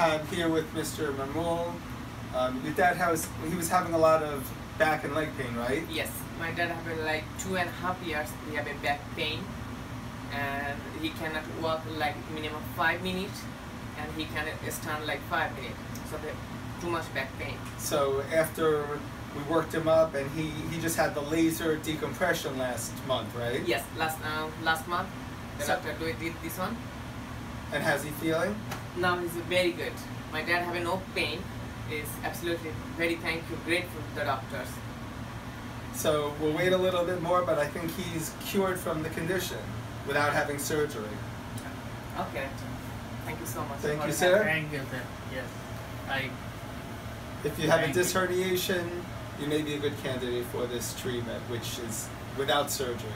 I'm here with Mr. Mamul. Um, your dad has he was having a lot of back and leg pain, right? Yes, my dad have a, like two and a half years. He have a back pain, and he cannot walk like minimum five minutes, and he cannot stand like five minutes. So the too much back pain. So after we worked him up, and he he just had the laser decompression last month, right? Yes, last uh, last month the So- doctor do- did this one. And how's he feeling? Now he's very good. My dad having no pain. Is absolutely very thankful, grateful to the doctors. So we'll wait a little bit more, but I think he's cured from the condition without having surgery. Okay, thank you so much. Thank you, sir. Thank you, sir. Yes. I If you have a Thank disc herniation, you may be a good candidate for this treatment, which is without surgery.